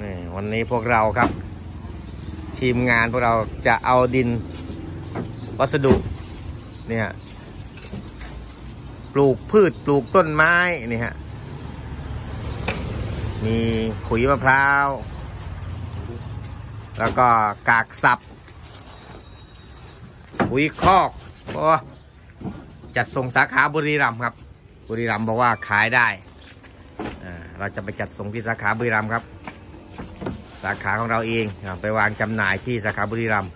นี่วันนี้พวกเราครับ ทีมงานพวกเราจะเอาดินวัสดุเนี่ยปลูกพืชปลูกต้นไม้นี่ฮะมีขุยมะพร้าว แล้วก็กากสับปุ๋ยคอกโอ้จัดส่งสาขาบุรีรัมย์ครับ บุรีรัมย์บอกว่าขายได้ เราจะไปจัดส่งที่สาขาบุรีรัมย์ครับ สาขาของเราเองไปวางจำหน่ายที่สาขาบุรีรัมย์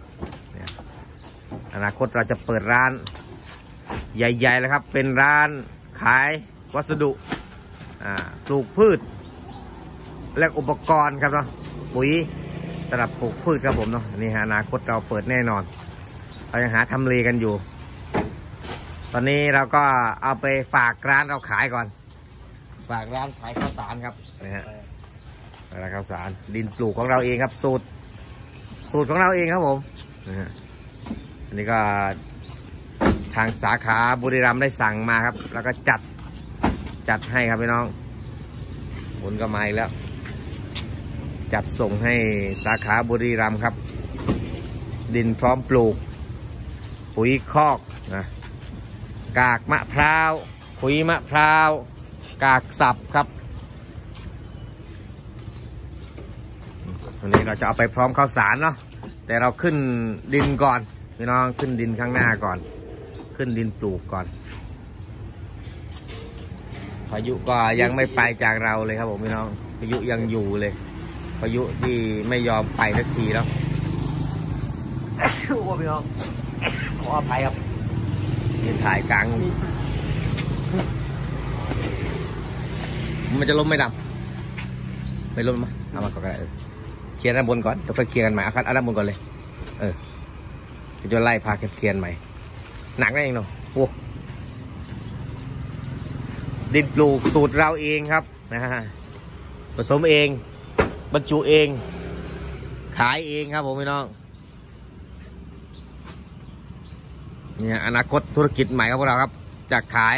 อนาคตเราจะเปิดร้านใหญ่ๆแล้วครับ เป็นร้านขายวัสดุปลูกพืช และอุปกรณ์ครับเนาะปุ๋ยสำหรับปลูกพืชครับผมเนาะนี่ฮะอนาคตเราเปิดแน่นอนเรายังหาทำเลกันอยู่ ตอนนี้เราก็เอาไปฝากร้านเราขายก่อน ฝากร้านขายข้าวสารครับนะฮะร้านข้าวสารดินปลูกของเราเองครับ สูตร สูตรของเราเองครับผมนะฮะอันนี้ก็ทางสาขาบุรีรัมย์ได้สั่งมาครับ แล้วก็จัดจัดให้ครับพี่น้องหมุนก็มาอีกแล้ว จัดส่งให้สาขาบุรีรัมย์ครับ ดินพร้อมปลูก ปุ๋ยคอกนะกากมะพร้าว ปุ๋ยมะพร้าว กากสับครับวันนี้เราจะเอาไปพร้อมข้าวสารเนาะแต่เราขึ้นดินก่อนพี่น้องขึ้นดินข้างหน้าก่อน ขึ้นดินปลูกก่อนพายุก็ยังไม่ไปจากเราเลยครับผมพี่น้องพายุยังอยู่เลยพายุที่ไม่ยอมไปสักทีแล้วโอ้พี่น้องขออภัยครับยืนถ่ายกลาง มันจะล้มไม่ดำไม่ล้มมั้ยเอามาก่อนก็ได้เออเคลียร์ด้านบนก่อนเดี๋ยวค่อยเคลียร์กันใหม่เอาคัดเอาด้านบนก่อนเลย เออจะไล่พาเคลียร์ใหม่ หนักนั่นเองเนาะโอ้ดินปลูกสูตรเราเองครับนะฮะผสมเอง บรรจุเอง ขายเองครับผมพี่น้องเนี่ยอนาคตธุรกิจใหม่ของพวกเราครับจะขาย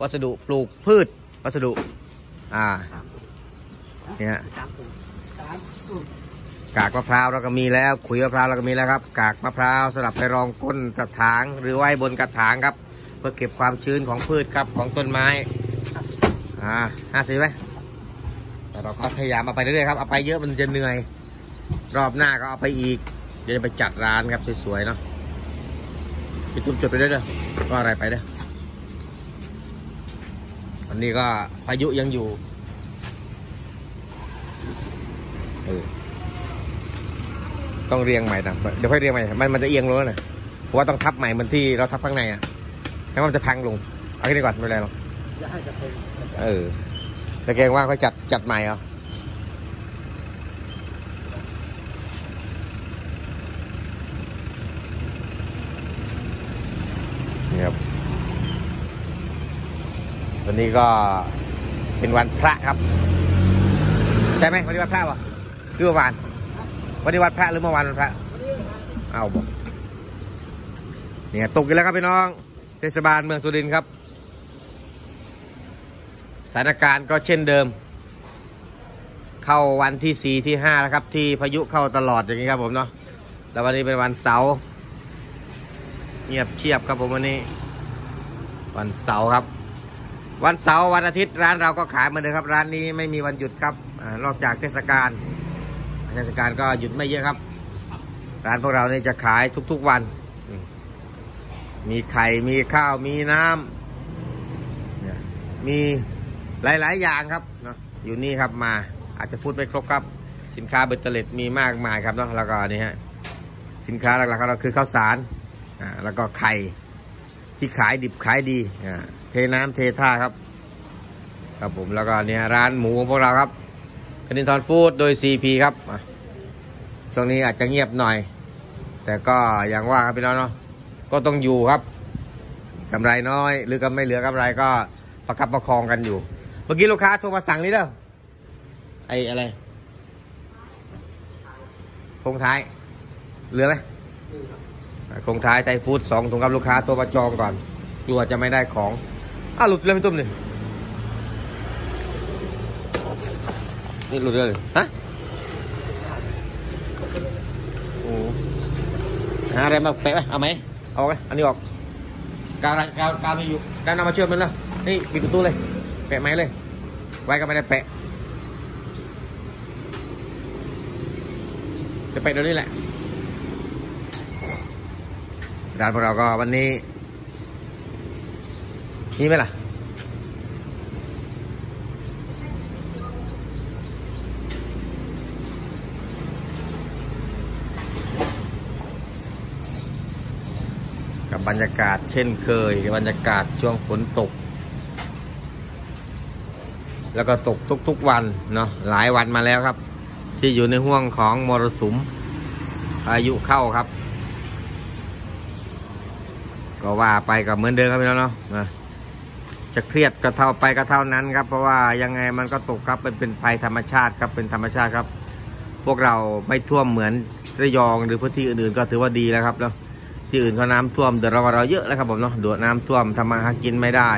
วัสดุปลูกพืช วัสดุ อ่าเนี่ยสามสูตรสามสูตรกากมะพร้าวเราก็มีแล้ว ขุยมะพร้าวเราก็มีแล้วครับ กากมะพร้าวสลับไปรองก้นกระถาง หรือไว้บนกระถางครับ เพื่อเก็บความชื้นของพืชครับของต้นไม้อ่าห้าสิบไหมแต่เราก็พยายามเอาไปเรื่อยๆครับเอาไปเยอะมันจะเหนื่อย รอบหน้าก็เอาไปอีกเดี๋ยวจะไปจัดร้านครับสวยๆเนาะพี่ตุ้มจดไปด้วยเด้อว่าอะไรไปเด้อ วันนี้ก็พายุยังอยู่เออต้องเรียงใหม่นะเดี๋ยวค่อยเรียงใหม่ มันมันจะเอียงลงแล้วนะเพราะว่าต้องทับใหม่เหมันที่เราทับข้างในอะแล้วมันจะพังลง เอาแค่นี้ก่อนไม่เป็นไรหรอกจะให้จะเป็นเออแต่แกงว่างก็จัดจัดใหม่เอานี่ครับ วันนี้ก็เป็นวันพระครับ ใช่ไหมวันนี้วันพระวะหรือเมื่อวานวันนี้วันพระหรือเมื่อวานวันพระเอาบอกเนี่ยตกอีกแล้วครับพี่น้อง เทศบาลเมืองสุรินทร์ครับสถานการณ์ก็เช่นเดิม เข้าวันที่สี่ที่ห้าแล้วครับ ที่พายุเข้าตลอดอย่างนี้ครับผมเนาะแล้ววันนี้เป็นวันเสาร์เงียบเชียบครับผมวันนี้ วันเสาร์ครับ วันเสาร์วันอาทิตย์ร้านเราก็ขายเหมือนเดิมครับ ร้านนี้ไม่มีวันหยุดครับอนอกจากเทศกาลเทศกาลก็หยุดไม่เยอะครับ ร้านพวกเราเนี่จะขายทุกๆวัน มีไข่มีข้าวมีน้ำมีหลายๆอย่างครับเนาะอยู่นี่ครับมาอาจจะพูดไม่ครบครับ สินค้าเบตเตอร์เล็ดมีมากมายครับเนาะแล้วก็นี่ฮะสินค้าหลักๆของเราคือข้าวสารอ่าแล้วก็ไข่ที่ขายดิบขายดีอ่า เทน้ำเทท่าครับ ครับผมแล้วก็เนี่ยร้านหมูของพวกเราครับคณินทรฟู้ดโดย CP ครับช่วงนี้อาจจะเงียบหน่อย แต่ก็อย่างว่าครับพี่น้องเนาะก็ต้องอยู่ครับกำไรน้อย หรือก็ไม่เหลือกำไรก็ประคับประคองกันอยู่ เมื่อกี้ลูกค้าโทรมาสั่งนี่เด้อไอ้อะไรคงท้ายเหลือไหมคงท้ายไทยฟู้ดสองถุงครับลูกค้าโทรมาจองก่อนกลัวจะไม่ได้ของ อ้าวหลุดเลยพี่ตุ้มนี่นี่หลุดเลยฮะโอ้หาอะไรมาแปะไหมเอาไหมเอาไหมอันนี้ออกกาวกาวกาวมีอยู่กาวนำมาเชื่อมมันแล้วนี่ปิดประตูเลย แปะไหมเลย ไว้ก็ไม่ได้แปะจะแปะเดี๋ยวนี้แหละร้านพวกเราก็วันนี้ นี่ไหมล่ะ กับบรรยากาศเช่นเคย บรรยากาศช่วงฝนตก แล้วก็ตกทุกๆวันเนาะหลายวันมาแล้วครับ ที่อยู่ในห่วงของมรสุมอายุเข้าครับ ก็ว่าไปกับเหมือนเดิมครับพี่น้องเนาะนะ จะเครียดก็เท่าไปก็เท่านั้นครับ เพราะว่ายังไงมันก็ตกครับเป็นเป็นภัยธรรมชาติครับเป็นธรรมชาติครับ พวกเราไม่ท่วมเหมือนระยองหรือพื้นที่อื่นๆก็ถือว่าดีแล้วครับเนาะที่อื่นเขาน้ำท่วมเดือดร้อนเราเยอะแล้วครับผมเนาะเดือดน้ำท่วมทำมาหากินไม่ได้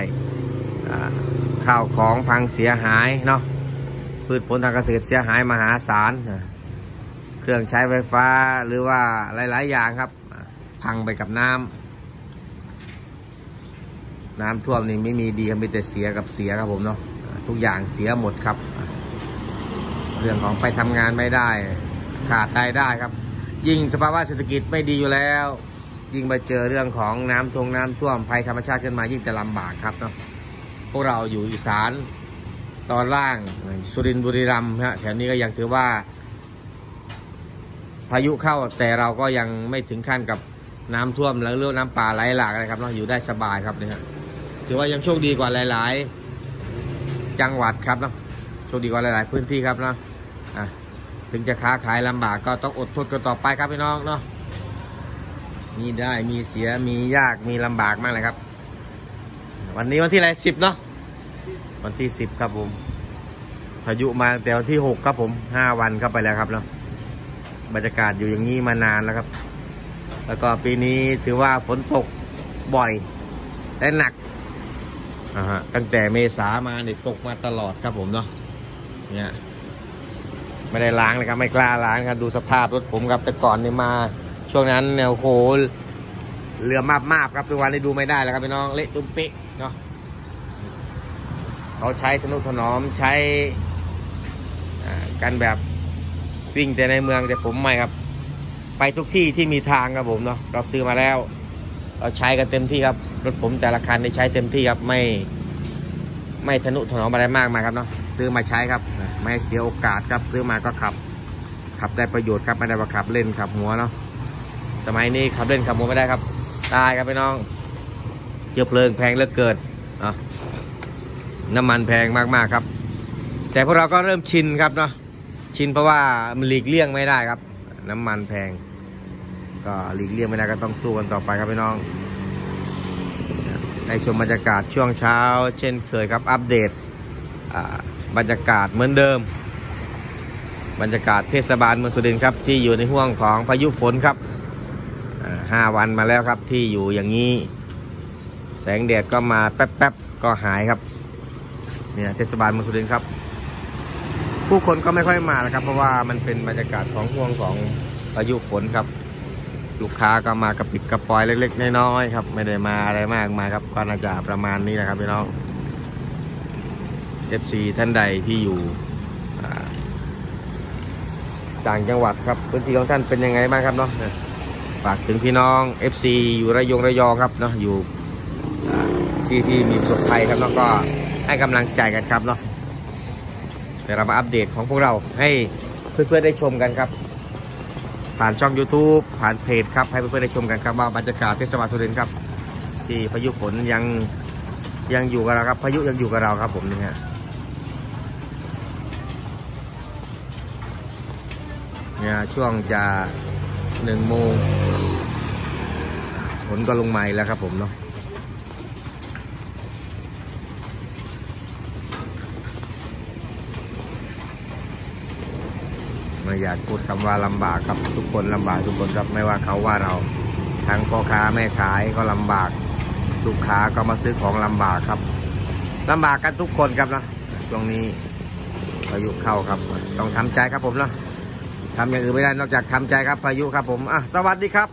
ข้าวของพังเสียหายเนาะพืชผลทางเกษตรเสียหายมหาศาลเครื่องใช้ไฟฟ้าหรือว่าหลาย ๆ อย่างครับ พังไปกับน้ำ น้ำท่วมนี่ไม่มีดีมีแต่เสียกับเสียครับผมเนาะทุกอย่างเสียหมดครับ เรื่องของไปทำงานไม่ได้ ขาดรายได้ครับ ยิ่งสภาวะเศรษฐกิจไม่ดีอยู่แล้ว ยิ่งมาเจอเรื่องของน้ำทงน้ำท่วมภัยธรรมชาติขึ้นมายิ่งจะลำบากครับเนาะพวกเราอยู่อีสานตอนล่างสุรินทร์บุรีรัมย์ฮะแถวนี้ก็ยังถือว่า พายุเข้าแต่เราก็ยังไม่ถึงขั้นกับน้ำท่วมแล้วเรื่องน้ำป่าไหลหลากอะไรครับเนาอยู่ได้สบายครับเนี่ยฮะ ถือว่ายังโชคดีกว่าหลาย ๆ จังหวัดครับเนาะโชคดีกว่าหลาย ๆ พื้นที่ครับเนาะอะถึงจะค้าขายลำบากก็ต้องอดทนกันต่อไปครับพี่น้องเนาะมีได้มีเสียมียากมีลำบากมากเลยครับ วันนี้วันที่อะไรสิบเนาะวันที่สิบครับผมพายุมาตั้งแต่วันที่หกครับผมห้าวันเข้าไปแล้วครับเนาะบรรยากาศอยู่อย่างนี้มานานแล้วครับ แล้วก็ปีนี้ถือว่าฝนตกบ่อยและหนัก ฮะตั้งแต่เมษามาเนี่ยตกมาตลอดครับผมเนาะเนี่ยไม่ได้ล้างเลยครับ ไม่กล้าล้างครับดูสภาพรถผมครับ แต่ก่อนเนี่ยมาช่วงนั้นเนี่ยโอ้โหเรือมาบมาบครับทุกวันนี้ดูไม่ได้แล้วครับพี่น้องเละตุ้มเป๊ะเนาะเขาใช้ทนุถนอมใช้กันแบบวิ่งแต่ในเมืองแต่ผมไม่ครับ ไปทุกที่ที่มีทางครับผมเนาะเราซื้อมาแล้ว เราใช้กันเต็มที่ครับ รถผมแต่ละคันได้ใช้เต็มที่ครับ ไม่ ไม่ทนุถนอมอะไรมากมาครับเนาะ ซื้อมาใช้ครับ ไม่เสียโอกาสครับ ซื้อมาก็ขับ ขับได้ประโยชน์ครับ ไม่ได้ว่าขับเล่นขับหัวเนาะ สมัยนี้ขับเล่นขับมัวไม่ได้ครับ ตายครับพี่น้องเชื้อเพลิงแพงเหลือเกินอะน้ำมันแพงมากๆครับ แต่พวกเราก็เริ่มชินครับเนาะ ชินเพราะว่ามันหลีกเลี่ยงไม่ได้ครับ น้ำมันแพง ก็หลีกเลี่ยงไม่ได้ก็ต้องสู้กันต่อไปครับพี่น้องในชมบรรยากาศช่วงเช้า เช่นเคยครับอัปเดตบรรยากาศเหมือนเดิม บรรยากาศเทศบาลเมืองสุรินทร์ครับที่อยู่ในห่วงของพายุฝนครับห้าวันมาแล้วครับที่อยู่อย่างนี้ แสงแดดก็มาแป๊บๆก็หายครับเนี่ยเทศบาลเมืองสุรินทร์ครับ ผู้คนก็ไม่ค่อยมาแล้วครับ เพราะว่ามันเป็นบรรยากาศของห่วงของพายุฝนครับ ลูกค้าก็มากระปิดกระปอยเล็ก ๆ น้อยๆครับ ไม่ได้มาอะไรมากมายครับก็น่าจะประมาณนี้นะครับพี่น้อง FC ท่านใดที่อยู่ต่างจังหวัดครับพื้นที่ของท่านเป็นยังไงบ้างครับเนาะฝากถึงพี่น้อง FC อยู่ระยองระยองครับเนาะอยู่ที่ที่มีประสบภัยครับเนาะก็ให้กำลังใจกันครับเนาะเดี๋ยวเรามาอัปเดตของพวกเราให้เพื่อนๆได้ชมกันครับ ผ่านช่อง YouTube ผ่านเพจครับ ให้เพื่อนๆได้ชมกันครับว่าบรรยากาศเทศบาลสุรินทร์ครับ ที่พายุฝนยังยังอยู่กับเราครับ พายุยังอยู่กับเราครับผมนี่ฮะเนี่ยช่วงจะหนึ่งโมงฝนก็ลงมาแล้วครับผมเนาะ ไม่อยากพูดคำว่าลำบากครับทุกคนลำบากทุกคนครับไม่ว่าเขาว่าเราทั้งพ่อค้าแม่ขายก็ลำบาก ลูกค้าก็มาซื้อของลำบากครับลำบากกันทุกคนครับนะตรงนี้พายุเข้าครับ ต้องทำใจครับผมเนาะทำอย่างอื่นไม่ได้นอกจากทำใจครับพายุครับผมอะสวัสดีครับ